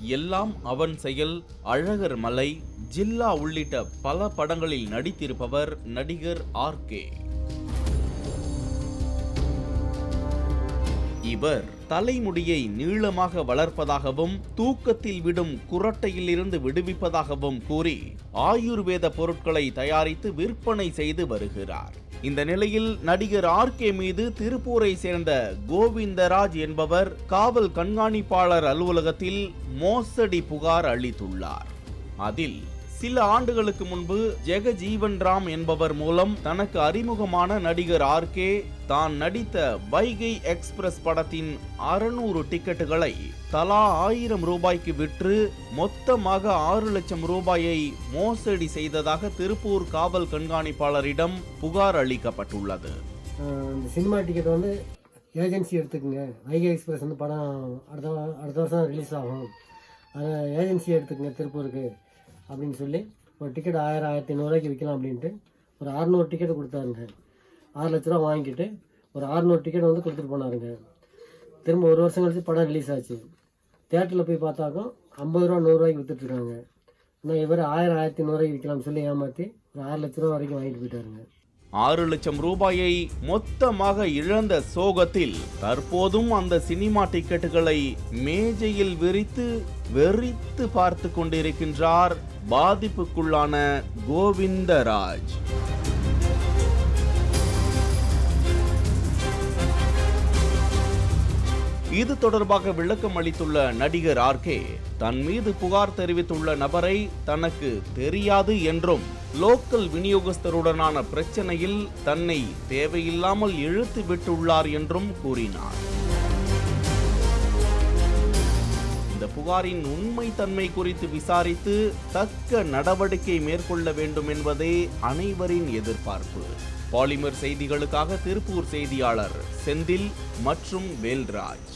எல்லாம் அவன் செயல். அழகர் மலை ஜில்லா உள்ளிட்ட பல படங்களில் நடித்திருப்பவர் நடிகர் ஆர்கே இவர் தலைமுடியை நீளமாக வளர்ப்பதாகவும் தூக்கத்தில் விடும் குரட்டையிலிருந்து விடுவிப்பதாகவும் கூறி ஆயுர்வேத பொருட்களை தயாரித்து விற்பனை செய்து வருகிறார். இந்த நிலையில் நடிகர் ஆர்கே மீது திருப்பூரை சேர்ந்த கோவிந்தராஜ் என்பவர் காவல் கண்காணிப்பாளர் அலுவலகத்தில் மோசடி புகார் அளித்துள்ளார். அதில் சில ஆண்டுகளுக்கு முன்பு ஜெகஜீவன் ராம் என்பவர் மூலம் தனக்கு அறிமுகமான நடிகர் ஆர்கே தான் நடித்த வைகை எக்ஸ்பிரஸ் படத்தின் அறுநூறு டிக்கெட்டுகளை தலா ஆயிரம் ரூபாய்க்கு விற்று மொத்தமாக ஆறு லட்சம் ரூபாயை மோசடி செய்ததாக திருப்பூர் காவல் கண்காணிப்பாளரிடம் புகார் அளிக்கப்பட்டுள்ளது. இந்த சினிமா டிக்கெட் வந்து ஏஜென்சி எடுத்துக்கோங்க. வைகை எக்ஸ்பிரஸ் வந்து படம் அடுத்த அடுத்த வருஷம் ரிலீஸ் ஆகும். ஏஜென்சி எடுத்துக்கோங்க திருப்பூருக்கு. அப்படின்னு சொல்லி ஒரு டிக்கெட் ஆயிரம் ஆயிரத்தி ஐநூறுரூவாய்க்கு விற்கலாம் அப்படின்ட்டு ஒரு அறநூறு டிக்கெட் கொடுத்தாருங்க. ஆறு லட்ச ரூபா வாங்கிட்டு ஒரு அறநூறு டிக்கெட் வந்து கொடுத்துட்டு போனாருங்க. திரும்ப ஒரு வருஷம் கழிச்சு படம் ரிலீஸ் ஆச்சு. தேட்டரில் போய் பார்த்தாக்கும் ஐம்பது ரூபா நூறுரூவாய்க்கு விற்றுட்ருக்காங்க ஆனால் இவர் ஆயிரம் ஆயிரத்தி ஐநூறுரூவாய்க்கு விற்கலாம்னு சொல்லி ஏமாற்றி ஒரு ஆறு லட்ச ரூபா வரைக்கும் வாங்கிட்டு போயிட்டாருங்க. ஆறு லட்சம் ரூபாயை மொத்தமாக இழந்த சோகத்தில் தற்போதும் அந்த சினிமா டிக்கெட்டுகளை மேஜையில் விரித்து வெறித்து பார்த்து கொண்டிருக்கின்றார் பாதிப்புக்குள்ளான கோவிந்தராஜ். இது தொடர்பாக விளக்கம் அளித்துள்ள நடிகர் ஆர்கே தன் மீது புகார் தெரிவித்துள்ள நபரை தனக்கு தெரியாது என்றும் லோக்கல் விநியோகஸ்தருடனான பிரச்சனையில் தன்னை தேவையில்லாமல் இழுத்து விட்டுள்ளார் என்றும் கூறினார். இந்த புகாரின் உண்மைத்தன்மை குறித்து விசாரித்து தக்க நடவடிக்கை மேற்கொள்ள வேண்டும் என்பதே அனைவரின் எதிர்பார்ப்பு. பாலிமர் செய்திகளுக்காக திருப்பூர் செய்தியாளர் செந்தில் மற்றும் வேல்ராஜ்.